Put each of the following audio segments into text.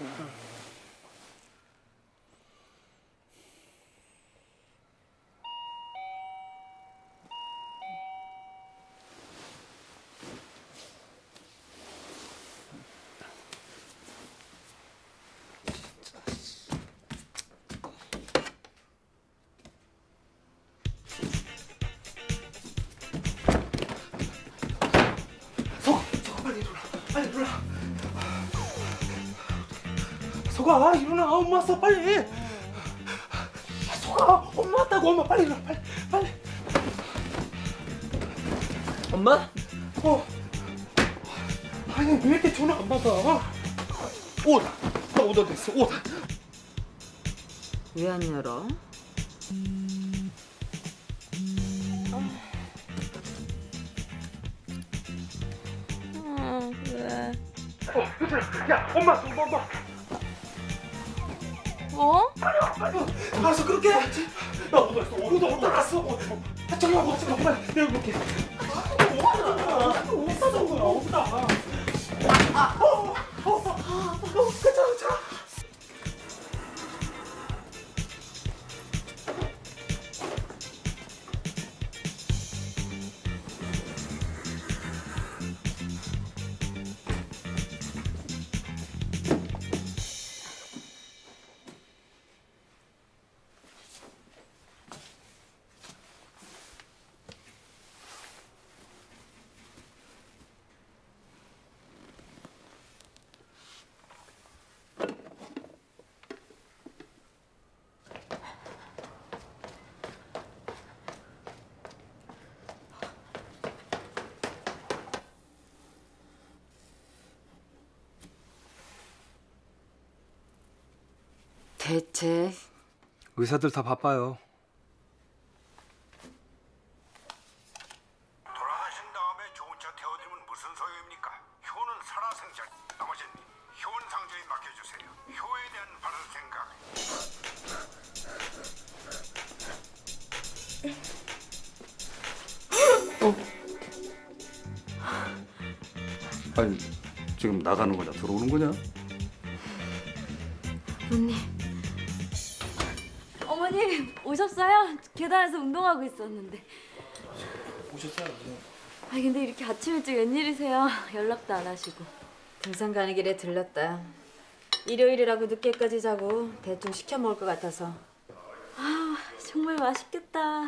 Mm-hmm. 석아 일어나, 엄마 왔어 빨리. 석아 엄마 왔다고 엄마 빨리 일어나, 빨리, 빨리. 엄마? 어. 아니 왜 이렇게 전화 안 받아? 오다, 나 오다 됐어, 오다. 왜안 열어? 아, 왜? 어, 얘들아, 야 엄마, 엄마, 엄마. 어? 알았어 그렇게 해야지. 나 갔어, 오다 오다 갔어. 어, 어. 아, 어, 잠깐만, 빨리 내가 볼게. 오다 정도야, 오다. 아, 어, 어, 어, 어, 괜찮아, 괜찮아. 대체 의사들 다 바빠요. 돌아가신 다음에 좋은 차 태워드리면 무슨 소용입니까? 효는 살아생전 나머지는 효원 상조에 맡겨주세요. 효에 대한 바른 생각. 아니 지금 나가는 거냐 들어오는 거냐? 어머님 오셨어요? 계단에서 운동하고 있었는데. 오셨어요? 아 근데 이렇게 아침 일찍 웬일이세요? 연락도 안 하시고. 등산 가는 길에 들렀다. 일요일이라고 늦게까지 자고 대충 시켜 먹을 것 같아서 아 정말 맛있겠다.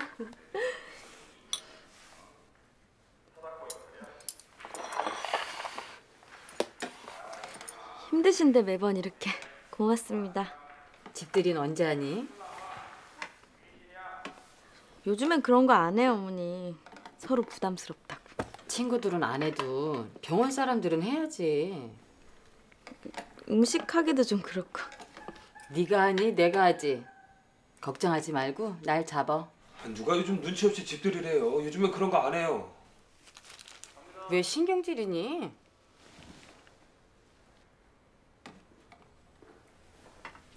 힘드신데 매번 이렇게 고맙습니다. 집들이는 언제 하니? 요즘엔 그런 거 안 해요, 어머니. 서로 부담스럽다고. 친구들은 안 해도 병원 사람들은 해야지. 음식 하기도 좀 그렇고. 네가 하니 내가 하지. 걱정하지 말고 날 잡아. 아, 누가 요즘 눈치 없이 집들이래요. 요즘엔 그런 거 안 해요. 왜 신경질이니?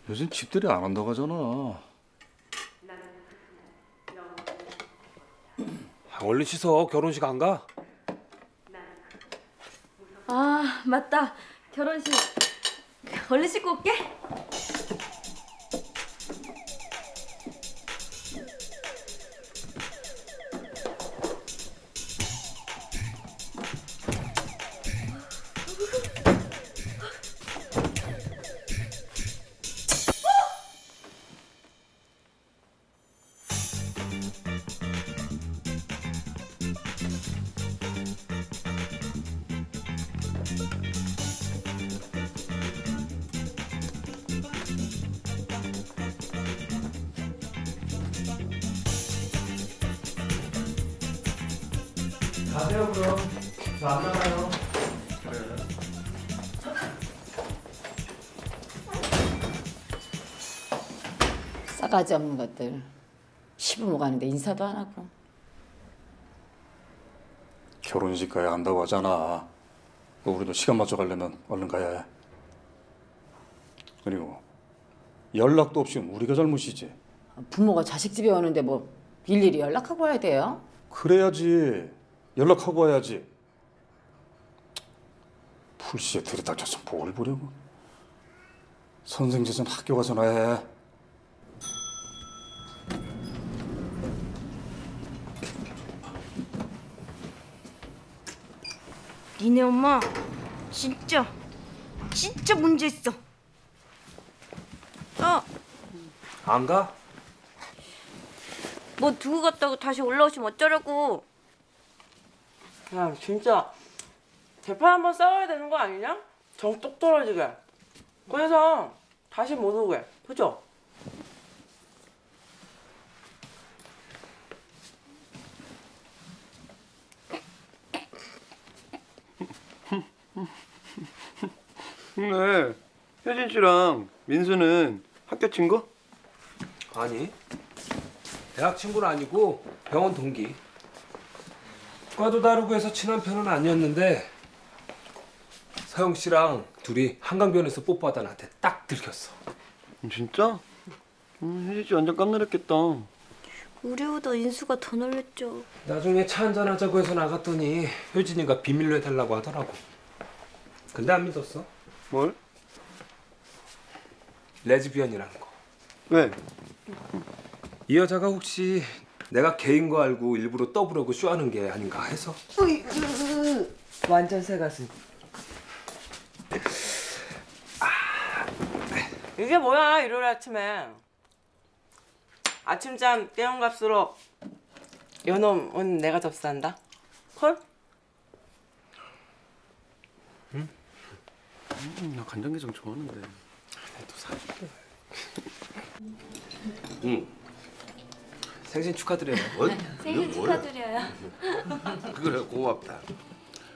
요즘 집들이 안 한다고 하잖아. 얼른 씻어. 결혼식 안 가? 아 맞다. 결혼식 얼른 씻고 올게. 가세요 그럼. 저 안 나가요. 싸가지 없는 것들. 시부모 가는데 인사도 안 하고. 결혼식 가야 한다고 하잖아. 그 우리도 시간 맞춰 가려면 얼른 가야 해. 그리고 연락도 없이 우리가 잘못이지. 부모가 자식 집에 오는데 뭐 일일이 연락하고 와야 돼요? 그래야지. 연락하고 와야지. 풀씨에 들이닥쳐서 뭘 보려고. 선생제전 학교 가서 해. 니네 엄마 진짜 진짜 문제 있어. 어, 안 가? 뭐 두고 갔다고 다시 올라오시면 어쩌라고? 야 진짜 재판 한번 싸워야 되는 거 아니냐? 정 똑 떨어지게 그래서 다시 못 오게 그죠? 네. 효진 씨랑 민수는 학교 친구? 아니. 대학 친구는 아니고 병원 동기. 과도 다르고 해서 친한 편은 아니었는데 서영 씨랑 둘이 한강변에서 뽀뽀하다 나한테 딱 들켰어. 진짜? 음, 효진 씨 완전 깜놀했겠다. 우리보다 인수가 더 놀랬죠. 나중에 차 한잔 하자고 해서 나갔더니 효진이가 비밀로 해달라고 하더라고. 근데 안 믿었어. 뭘? 레즈비언이라는 거. 왜? 이 여자가 혹시 내가 게이인 거 알고 일부러 떠보려고 쇼하는 게 아닌가 해서. 완전 새 가슴. 이게 뭐야 일요일 아침에. 아침잠 깨운 값으로. 요놈은 내가 접수한다. 콜? 음, 나 간장게장 좋아하는데. 생신 축하드려요. 생일 축하드려요. 그래 고맙다.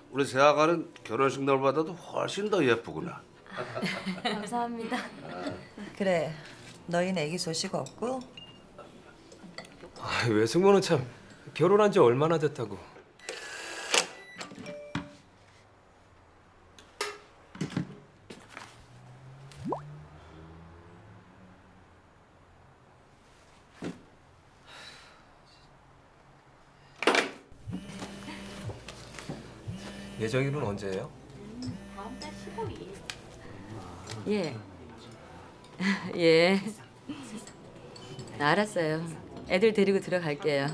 우리 세아가는 결혼식 날보다도 훨씬 더 예쁘구나. 감사합니다. 그래 너희는 애기 소식 없고 아, 외숙모는 참 결혼한 지 얼마나 됐다고. 예정일은 언제예요? 예. 예. 알았어요. 애들 데리고 들어갈게요.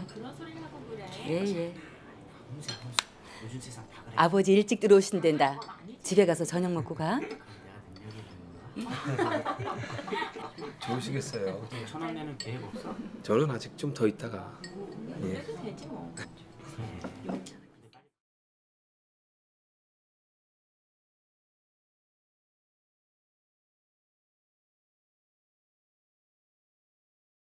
예, 예. 아버지 일찍 들어오신댄다. 집에 가서 저녁 먹고 가. 좋으시겠어요. 천원 내는 계획 없어? 저는 아직 좀 더 있다가. 예.